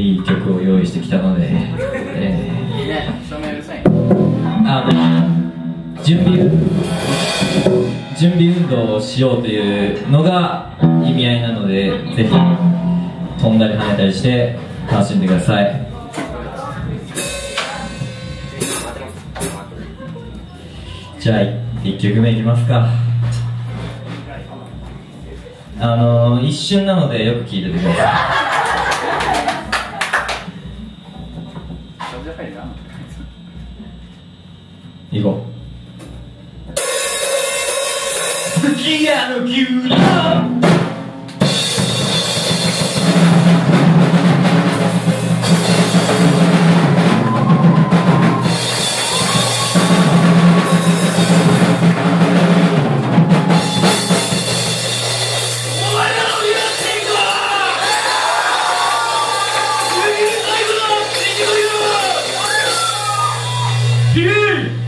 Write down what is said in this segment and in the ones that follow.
いい曲を用意してきたので、えいいね照明うるさいーあの準備準備運動をしようというのが意味合いなのでぜひ飛んだり跳ねたりして楽しんでください。じゃあ1曲目いきますか。あの一瞬なのでよく聞いててくださそ好きやの牛丼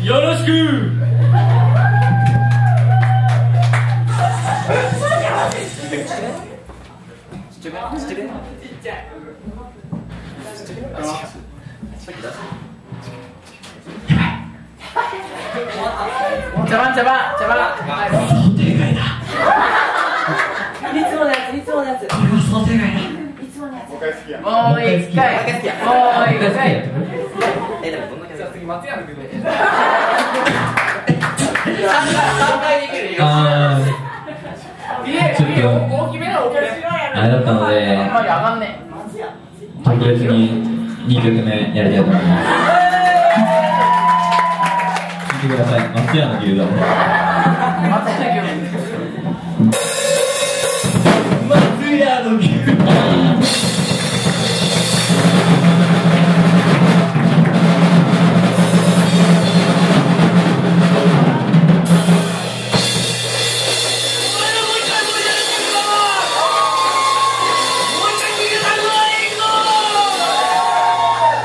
よろしくちっちゃくない。ちっちゃい。ちっちゃい。さっき出す茶番茶番茶番想定外だい。つものやつい。つものやつこれは想定外だものやつもう一回もう一回えでもどんなキャラ次松山君であ家ちょっと家大きめの大きめーあれだったのであんまり上がんね特別に2曲目やりたいと思います。聞いてください。松屋の牛丼。松屋の牛丼。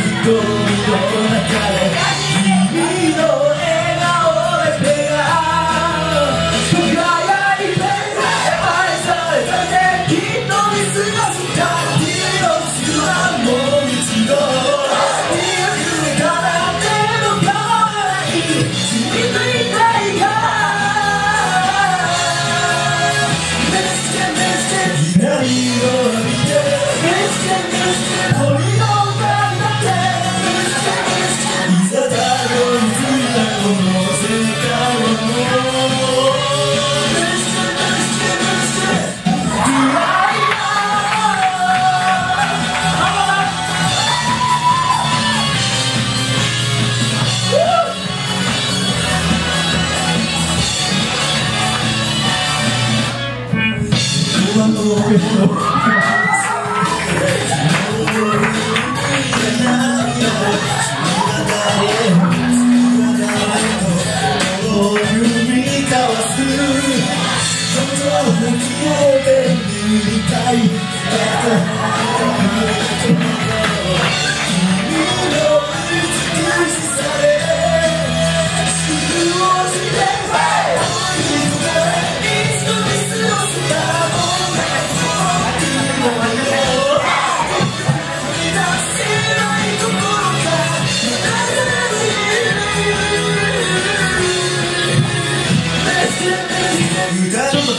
さんの Thank you.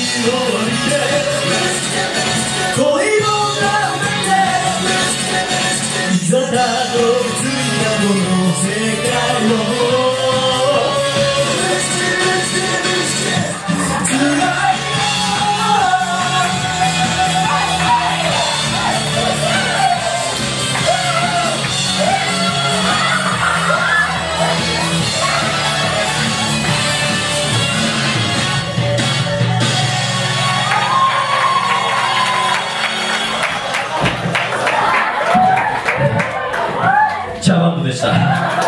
を見せでした。